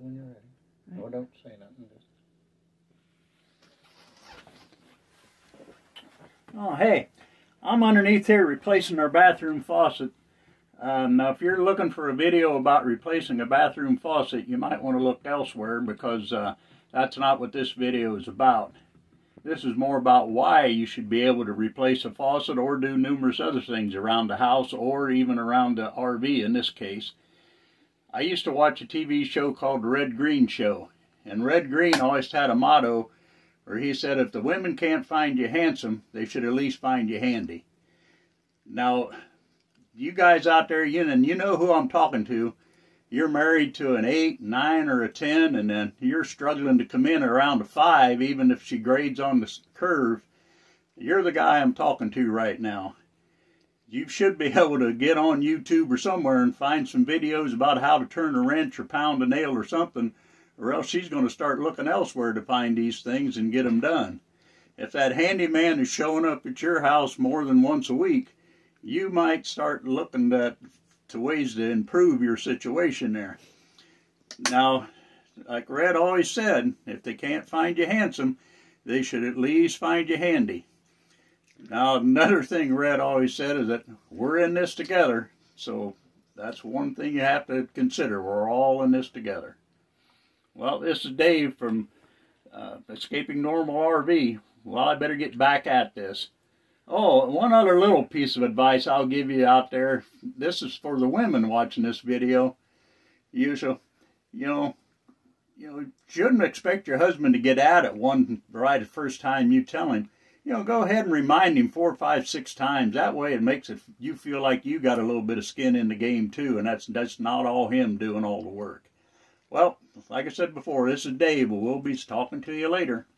When you're ready. Or don't say nothing. Just Oh, hey, I'm underneath here replacing our bathroom faucet. Um, now, if you're looking for a video about replacing a bathroom faucet, you might want to look elsewhere because uh, that's not what this video is about. This is more about why you should be able to replace a faucet or do numerous other things around the house or even around the RV in this case. I used to watch a TV show called Red Green Show, and Red Green always had a motto where he said, if the women can't find you handsome, they should at least find you handy. Now, you guys out there, you know, you know who I'm talking to. You're married to an 8, 9, or a 10, and then you're struggling to come in around a 5, even if she grades on the curve. You're the guy I'm talking to right now. You should be able to get on YouTube or somewhere and find some videos about how to turn a wrench or pound a nail or something or else she's going to start looking elsewhere to find these things and get them done. If that handyman is showing up at your house more than once a week, you might start looking at to ways to improve your situation there. Now, like Red always said, if they can't find you handsome, they should at least find you handy. Now, another thing Red always said is that we're in this together, so that's one thing you have to consider. We're all in this together. Well, this is Dave from uh, Escaping Normal RV. Well, I better get back at this. Oh, one other little piece of advice I'll give you out there. This is for the women watching this video. You should, you know, you know, shouldn't expect your husband to get at it one right the first time you tell him. You know, go ahead and remind him four, five, six times. That way, it makes it you feel like you got a little bit of skin in the game too, and that's that's not all him doing all the work. Well, like I said before, this is Dave. We'll be talking to you later.